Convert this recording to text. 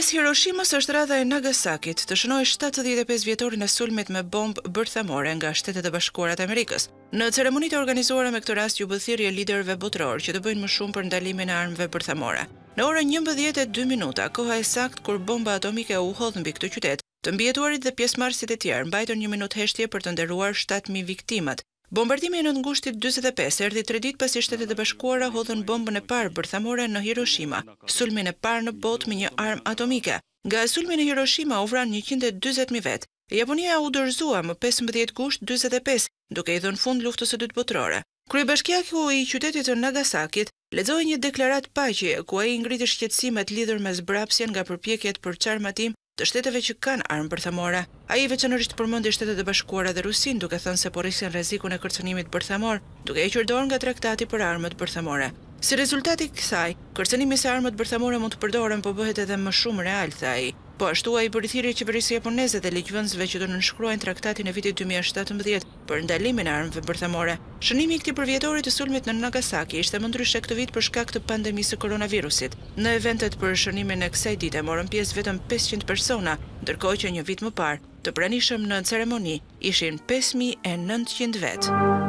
Pas Hiroshimës është radha e Nagasakit të shënojë 75 vjetorin e sulmit me bombë bërthamore nga Shtetet e Bashkuara të Amerikës. Në ceremonitë e organizuara me këtë rast iu bë thirrje liderëve botërorë që të bëjnë më shumë për ndalimin e armëve bërthamore. Në orën 11:02 minuta, koha e saktë kur bomba atomike u hodh mbi këtë qytet, të mbijetuarit dhe pjesëmarrësit e tjerë mbajtën një minutë heshtje për të nderuar 7000 viktimat Bombardimi i nëntë gushtit dyzet e pesë erdhi tre ditë pasi Shtetet e Bashkuara hodhën bombën e parë bërthamore në Hiroshima, sulmin e parë në botë me një armë atomike. Nga sulmi në Hiroshima u vranë njëqind e dyzet mijë vetë. Japonia u dorëzua më pesëmbëdhjetë gusht dyzet e pesë, duke i dhënë fund Luftës së Dytë Botërore. Kryebashkiaku i qytetit të Nagasakit, lexoi një deklaratë paqeje ku ai ngriti shqetësimet lidhur me zbrapsjen nga përpjekjet për çarmatim të shteteve që kanë armë bërthamore. Ai veçanërisht përmendi Shtetet e Bashkuara dhe Rusinë, duke thënë se po rrisin rrezikun e kërcënimit bërthamor, duke hequr dorë nga Traktati për Armët Bërthamore. Si rezultat i kësaj, kërcënimi se armët bërthamore mund të përdoren po bëhet edhe më shumë real, tha ai. Po ashtu, ai i bëri thirrje qeverisë japoneze dhe ligjvënësve që të nënshkruajnë Traktatin e vitit dy mijë e shtatëmbëdhjetë, për ndalimin e armëve bërthamore. Shënimi i këtij përvjetori të sulmit në Nagasaki ishte më ndryshe këtë vit për shkak të pandemisë së koronavirusit. Në eventet për shënimin e kësaj dite morën pjesë vetëm pesëqind persona, ndërkohë që një vit më parë, të pranishëm në ceremoni ishin pesë mijë e nëntëqind vetë.